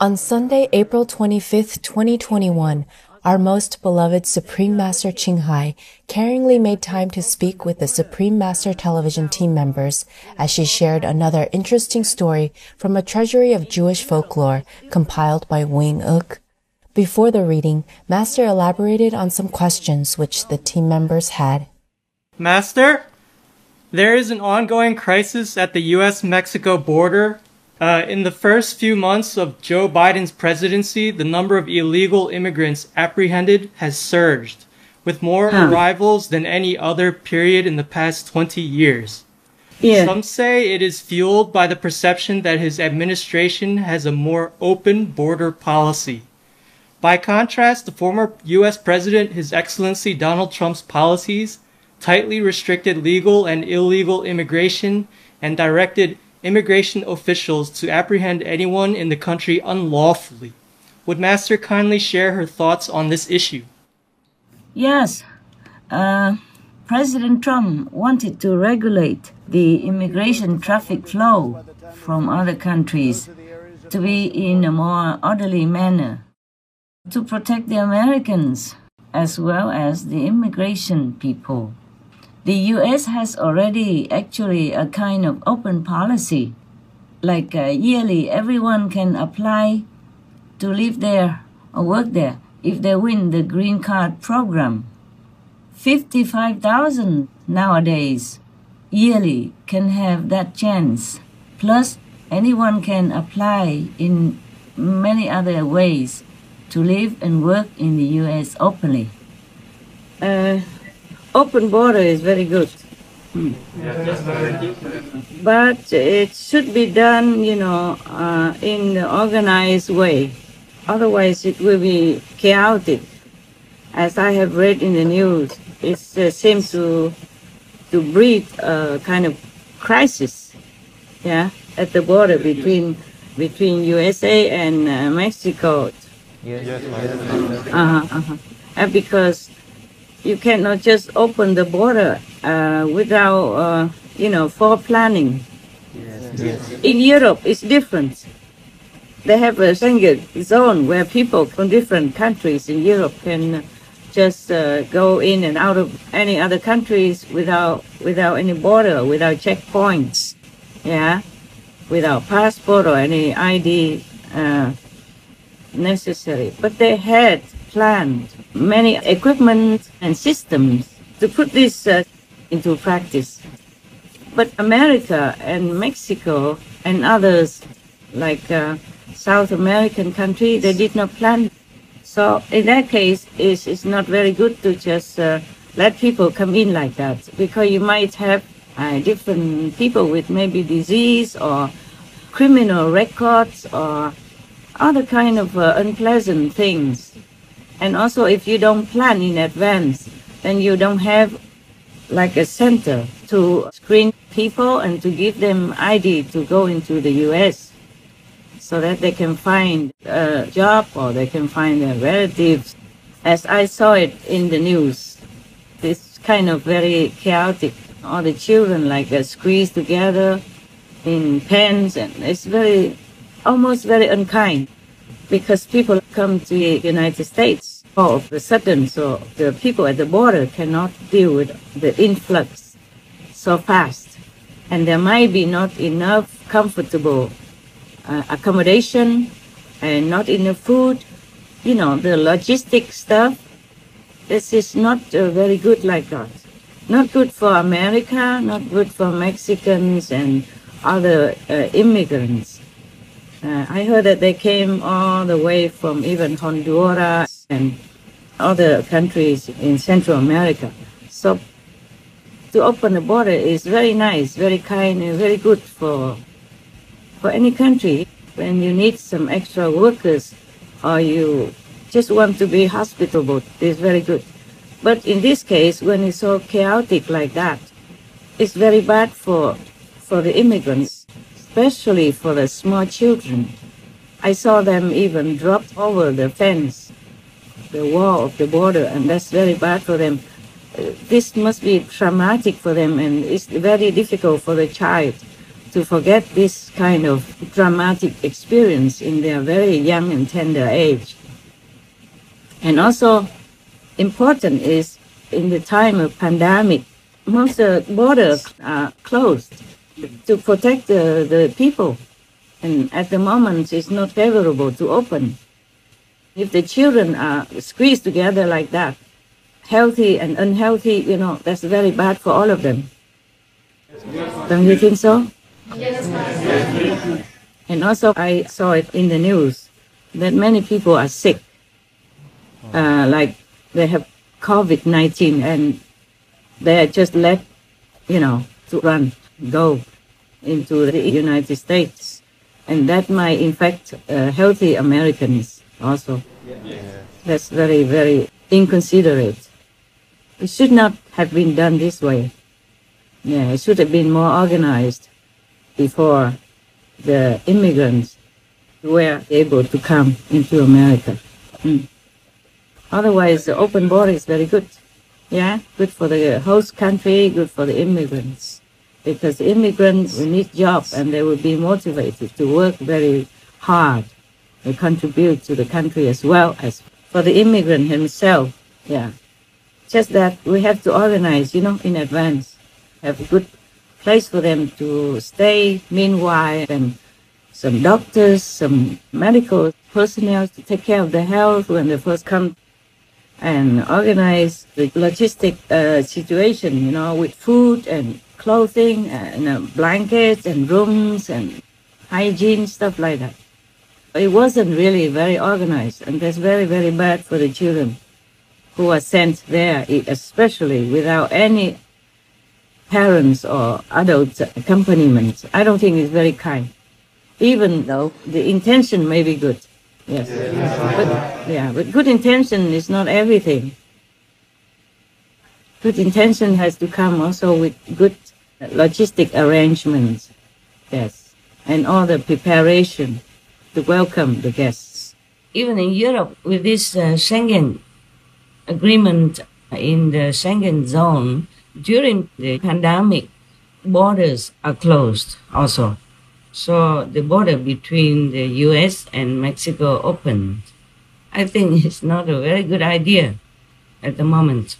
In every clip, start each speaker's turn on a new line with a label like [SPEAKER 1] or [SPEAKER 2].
[SPEAKER 1] On Sunday, April 25th, 2021, our most beloved Supreme Master Ching Hai caringly made time to speak with the Supreme Master television team members as she shared another interesting story from a treasury of Jewish folklore compiled by Wing Uk. Before the reading, Master elaborated on some questions which the team members had.
[SPEAKER 2] Master, there is an ongoing crisis at the US Mexico border uh, in the first few months of Joe Biden's presidency, the number of illegal immigrants apprehended has surged, with more huh. arrivals than any other period in the past 20 years. Yeah. Some say it is fueled by the perception that his administration has a more open border policy. By contrast, the former U.S. President, His Excellency Donald Trump's policies tightly restricted legal and illegal immigration and directed immigration officials to apprehend anyone in the country unlawfully. Would Master kindly share her thoughts on this issue?
[SPEAKER 3] Yes. Uh, President Trump wanted to regulate the immigration traffic flow from other countries to be in a more orderly manner to protect the Americans as well as the immigration people. The US has already actually a kind of open policy. Like uh, yearly, everyone can apply to live there or work there if they win the green card program. 55,000 nowadays yearly can have that chance. Plus, anyone can apply in many other ways to live and work in the US openly. Uh, open border is very good. Hmm. But it should be done, you know, uh, in an organized way. Otherwise, it will be chaotic. As I have read in the news, it uh, seems to to breed a kind of crisis, yeah, at the border between between USA and uh, Mexico. Yes. Uh-huh, uh-huh. And because you cannot just open the border uh, without, uh, you know, for planning. Yes. Yes. In Europe, it's different. They have a Schengen zone where people from different countries in Europe can just uh, go in and out of any other countries without without any border, without checkpoints, yeah, without passport or any ID uh, necessary. But they had planned many equipment and systems to put this uh, into practice. But America and Mexico and others, like uh, South American country, they did not plan. So in that case, it's, it's not very good to just uh, let people come in like that because you might have uh, different people with maybe disease or criminal records or other kind of uh, unpleasant things and also, if you don't plan in advance, then you don't have like a center to screen people and to give them ID to go into the U.S. so that they can find a job or they can find their relatives. As I saw it in the news, it's kind of very chaotic. All the children like are squeezed together in pens and it's very, almost very unkind because people come to the United States all of a sudden, so the people at the border cannot deal with the influx so fast. And there might be not enough comfortable uh, accommodation and not enough food. You know, the logistic stuff, this is not uh, very good like that. Not good for America, not good for Mexicans and other uh, immigrants. Uh, I heard that they came all the way from even Honduras and other countries in Central America. So to open the border is very nice, very kind, and very good for for any country. When you need some extra workers or you just want to be hospitable, it's very good. But in this case, when it's so chaotic like that, it's very bad for for the immigrants especially for the small children. I saw them even drop over the fence, the wall of the border, and that's very bad for them. Uh, this must be traumatic for them, and it's very difficult for the child to forget this kind of dramatic experience in their very young and tender age. And also important is in the time of pandemic, most of the borders are closed to protect the, the people. And at the moment, it's not favorable to open. If the children are squeezed together like that, healthy and unhealthy, you know, that's very bad for all of them. Don't you think so? Yes. And also, I saw it in the news that many people are sick, uh, like they have COVID 19 and they are just left, you know, to run, go into the United States. And that might infect uh, healthy Americans also. Yeah. That's very, very inconsiderate. It should not have been done this way. Yeah, it should have been more organized before the immigrants were able to come into America. Mm. Otherwise, the open border is very good. Yeah, good for the host country, good for the immigrants. Because immigrants need jobs and they will be motivated to work very hard and contribute to the country as well as for the immigrant himself. Yeah. Just that we have to organize, you know, in advance, have a good place for them to stay meanwhile and some doctors, some medical personnel to take care of their health when they first come and organize the logistic uh, situation, you know, with food and clothing and uh, blankets and rooms and hygiene, stuff like that. It wasn't really very organized and that's very, very bad for the children who are sent there, especially without any parents or adult accompaniment. I don't think it's very kind, even though the intention may be good. Yes. But, yeah, but good intention is not everything. Good intention has to come also with good logistic arrangements. Yes. And all the preparation to welcome the guests. Even in Europe, with this uh, Schengen agreement in the Schengen zone, during the pandemic, borders are closed also. So the border between the US and Mexico opened. I think it's not a very good idea at the moment.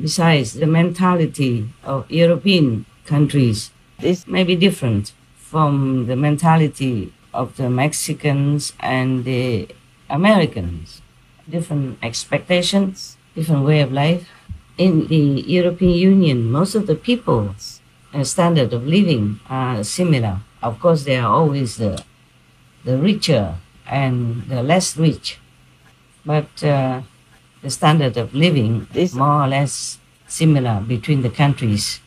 [SPEAKER 3] Besides, the mentality of European countries is maybe different from the mentality of the Mexicans and the Americans. Different expectations, different way of life. In the European Union, most of the people's uh, standard of living are similar of course, there are always the, the richer and the less rich, but uh, the standard of living is more or less similar between the countries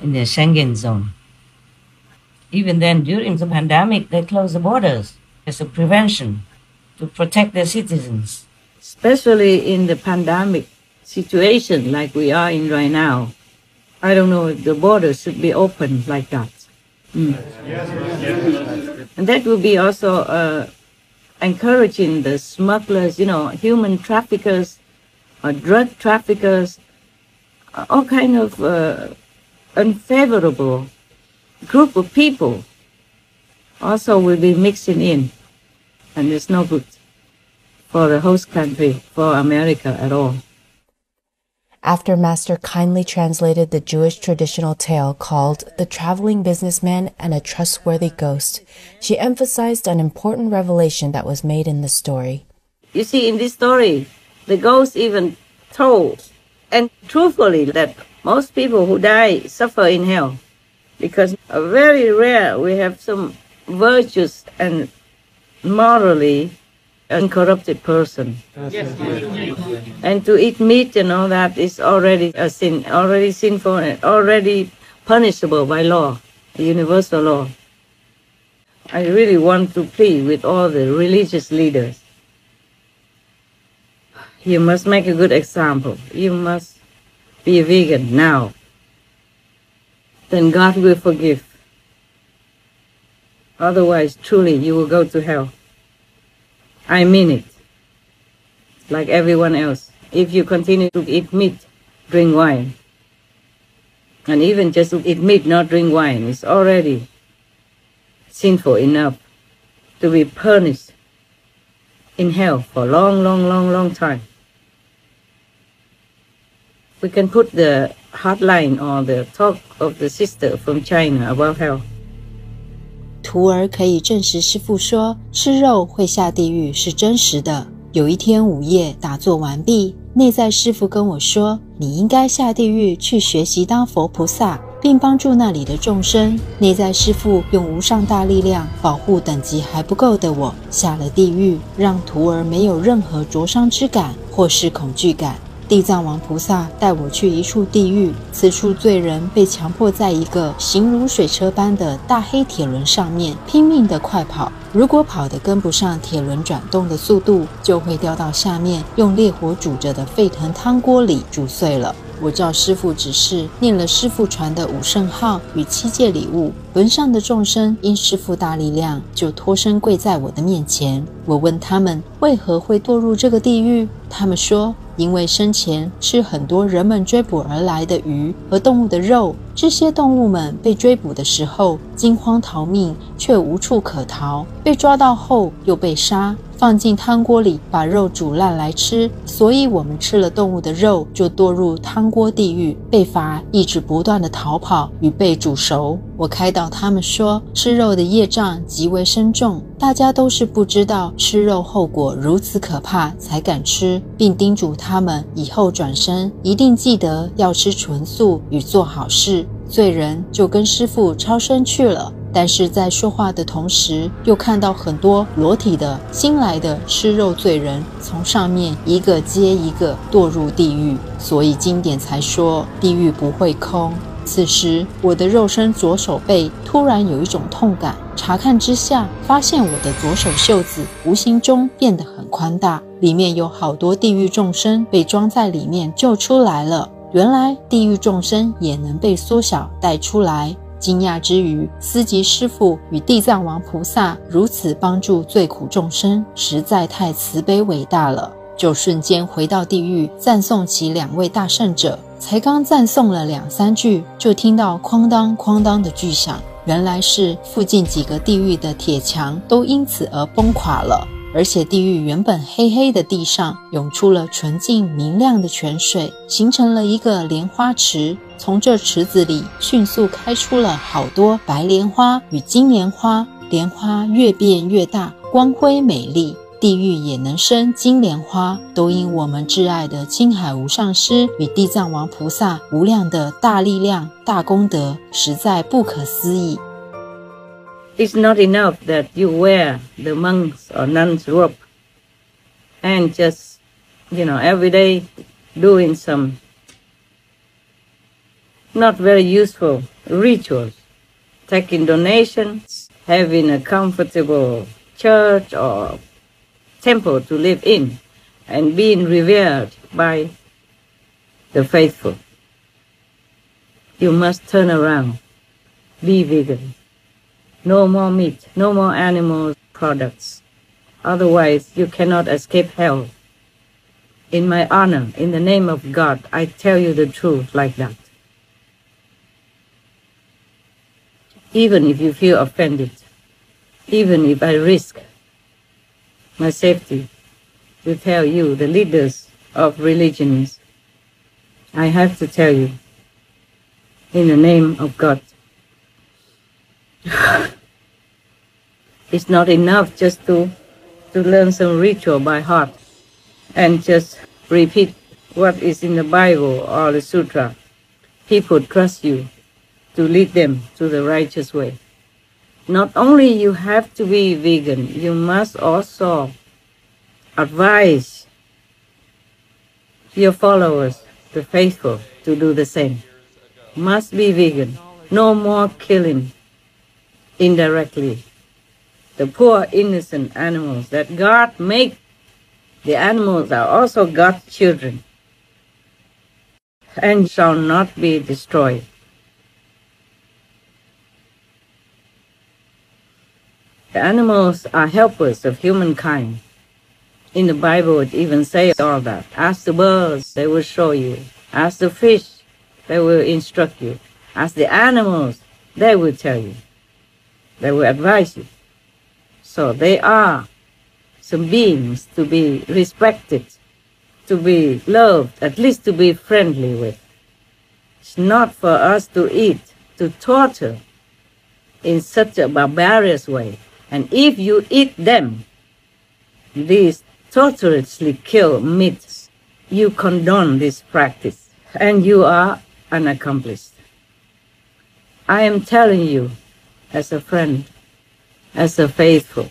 [SPEAKER 3] in the Schengen zone. Even then, during the pandemic, they closed the borders as a prevention to protect their citizens. Especially in the pandemic situation like we are in right now, I don't know if the borders should be open like that. Mm. And that will be also uh, encouraging the smugglers, you know, human traffickers, or drug traffickers, all kind of uh, unfavorable group of people also will be mixing in. And it's no good for the host country, for America at all.
[SPEAKER 1] After Master kindly translated the Jewish traditional tale called The Traveling Businessman and a Trustworthy Ghost, she emphasized an important revelation that was made in the story.
[SPEAKER 3] You see, in this story, the ghost even told, and truthfully, that most people who die suffer in hell. Because very rare we have some virtuous and morally uncorrupted person. Yes. And to eat meat and all that is already a sin, already sinful, and already punishable by law, the universal law. I really want to plead with all the religious leaders. You must make a good example. You must be a vegan now. Then God will forgive. Otherwise, truly, you will go to hell. I mean it. Like everyone else. If you continue to eat meat, drink wine. And even just to eat meat, not drink wine, is already sinful enough to be punished in hell for a long, long, long, long time. We can put the hotline or the talk of the sister from China about hell.
[SPEAKER 4] 徒儿可以证实师傅说吃肉会下地狱是真实的。有一天午夜打坐完毕，内在师傅跟我说：“你应该下地狱去学习当佛菩萨，并帮助那里的众生。”内在师傅用无上大力量保护等级还不够的我，下了地狱，让徒儿没有任何灼伤之感或是恐惧感。地藏王菩萨带我去一处地狱，此处罪人被强迫在一个形如水车般的大黑铁轮上面拼命地快跑。如果跑得跟不上铁轮转动的速度，就会掉到下面用烈火煮着的沸腾汤锅里煮碎了。我照师傅指示，念了师傅传的五圣号与七戒礼物，轮上的众生因师傅大力量，就脱身跪在我的面前。我问他们为何会堕入这个地狱，他们说。因为生前吃很多人们追捕而来的鱼和动物的肉，这些动物们被追捕的时候惊慌逃命，却无处可逃；被抓到后又被杀。放进汤锅里，把肉煮烂来吃，所以我们吃了动物的肉，就堕入汤锅地狱，被罚一直不断的逃跑与被煮熟。我开导他们说，吃肉的业障极为深重，大家都是不知道吃肉后果如此可怕才敢吃，并叮嘱他们以后转身一定记得要吃纯素与做好事。罪人就跟师傅超生去了。但是在说话的同时，又看到很多裸体的新来的吃肉罪人从上面一个接一个堕入地狱，所以经典才说地狱不会空。此时，我的肉身左手背突然有一种痛感，查看之下，发现我的左手袖子无形中变得很宽大，里面有好多地狱众生被装在里面救出来了。原来地狱众生也能被缩小带出来。惊讶之余，思及师父与地藏王菩萨如此帮助罪苦众生，实在太慈悲伟大了。就瞬间回到地狱，赞颂起两位大圣者。才刚赞颂了两三句，就听到哐当哐当的巨响，原来是附近几个地狱的铁墙都因此而崩垮了。而且地狱原本黑黑的地上涌出了纯净明亮的泉水，形成了一个莲花池。从这池子里迅速开出了好多白莲花与金莲花，莲花越变越大，光辉美丽。地狱也能生金莲花，都因我们挚爱的青海无上师与地藏王菩萨无量的大力量、大功德，实在不可思议。
[SPEAKER 3] It's not enough that you wear the monk's or nun's robe and just, you know, every day doing some not very useful rituals, taking donations, having a comfortable church or temple to live in, and being revered by the faithful. You must turn around, be vegan. No more meat, no more animal products. Otherwise, you cannot escape hell. In my honor, in the name of God, I tell you the truth like that. Even if you feel offended, even if I risk my safety to tell you, the leaders of religions, I have to tell you, in the name of God, it's not enough just to, to learn some ritual by heart and just repeat what is in the Bible or the Sutra. People trust you to lead them to the righteous way. Not only you have to be vegan, you must also advise your followers, the faithful, to do the same. Must be vegan. No more killing indirectly. The poor innocent animals that God made, the animals are also God's children and shall not be destroyed. The animals are helpers of humankind. In the Bible, it even says all that. Ask the birds, they will show you. Ask the fish, they will instruct you. Ask the animals, they will tell you. That will advise you. So they are some beings to be respected, to be loved, at least to be friendly with. It's not for us to eat, to torture in such a barbarous way. And if you eat them, these torturously kill meats, you condone this practice, and you are unaccomplished. I am telling you, as a friend, as a faithful,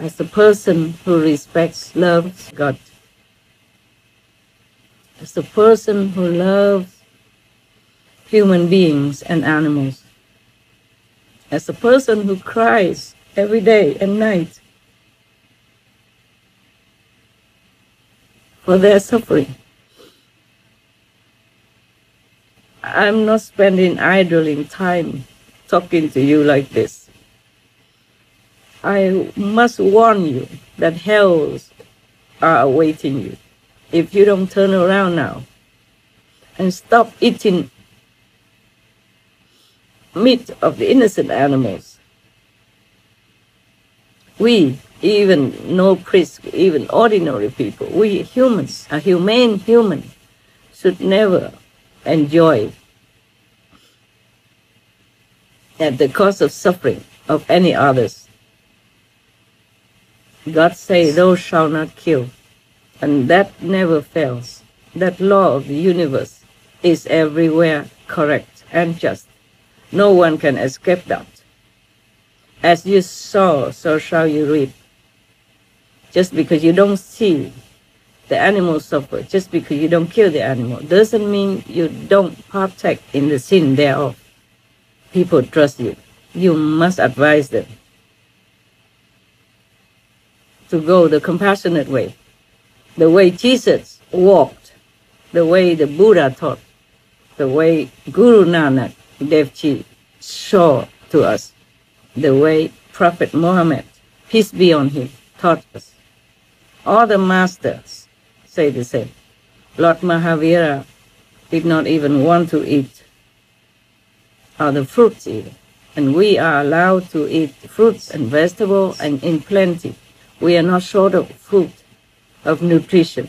[SPEAKER 3] as a person who respects, loves God, as a person who loves human beings and animals, as a person who cries every day and night for their suffering. I'm not spending idling time talking to you like this. I must warn you that hells are awaiting you if you don't turn around now and stop eating meat of the innocent animals. We, even no priests, even ordinary people, we humans, a humane human, should never enjoy at the cost of suffering of any others. God say, thou shalt not kill. And that never fails. That law of the universe is everywhere correct and just. No one can escape that. As you sow, so shall you reap. Just because you don't see the animal suffer, just because you don't kill the animal, doesn't mean you don't partake in the sin thereof. People trust you. You must advise them to go the compassionate way, the way Jesus walked, the way the Buddha taught, the way Guru Nanak Dev Ji showed to us, the way Prophet Muhammad, peace be on him, taught us. All the masters say the same. Lord Mahavira did not even want to eat other fruits even. And we are allowed to eat fruits and vegetables and in plenty. We are not short of food, of nutrition.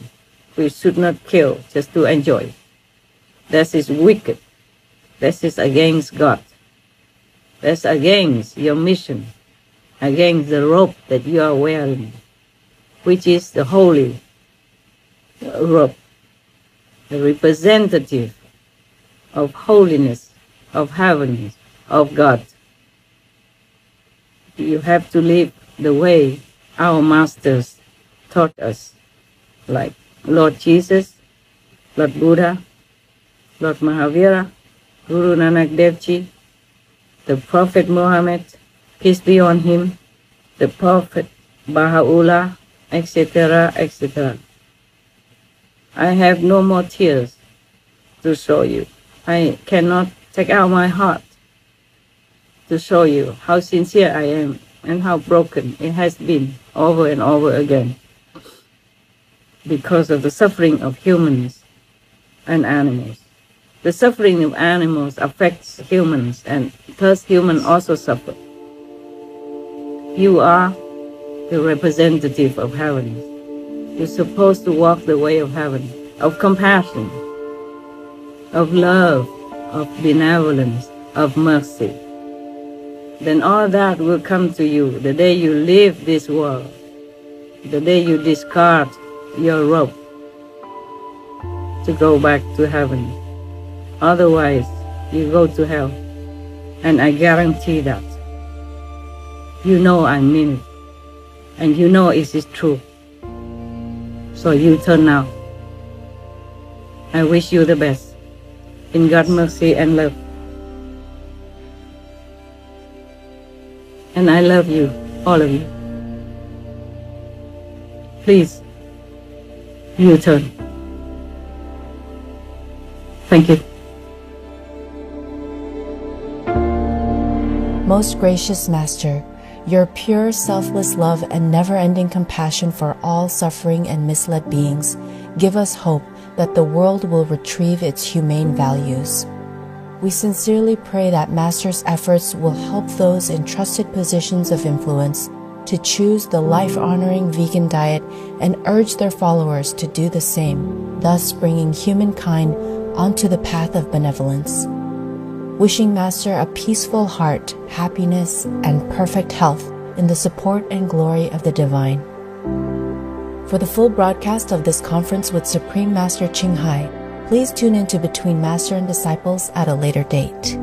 [SPEAKER 3] We should not kill just to enjoy. This is wicked. This is against God. That's against your mission, against the robe that you are wearing, which is the holy robe, the representative of holiness, of heaven, of God. You have to live the way our masters taught us, like Lord Jesus, Lord Buddha, Lord Mahavira, Guru Nanak Dev Ji, the Prophet Muhammad, peace be on him, the Prophet Baha'u'llah, etc., etc. I have no more tears to show you. I cannot take out my heart to show you how sincere I am and how broken it has been over and over again because of the suffering of humans and animals. The suffering of animals affects humans and thus humans also suffer. You are the representative of heaven. You're supposed to walk the way of heaven, of compassion, of love, of benevolence, of mercy. Then all that will come to you the day you leave this world, the day you discard your robe to go back to heaven. Otherwise, you go to hell. And I guarantee that. You know I mean it. And you know it is true. So you turn now. I wish you the best. In God's mercy and love. And I love you, all of you. Please, you turn. Thank you.
[SPEAKER 1] Most gracious Master, your pure, selfless love and never ending compassion for all suffering and misled beings give us hope that the world will retrieve its humane values. We sincerely pray that Master's efforts will help those in trusted positions of influence to choose the life honoring vegan diet and urge their followers to do the same, thus bringing humankind onto the path of benevolence. Wishing Master a peaceful heart, happiness, and perfect health in the support and glory of the divine. For the full broadcast of this conference with Supreme Master Ching Hai, please tune in to Between Master and Disciples at a later date.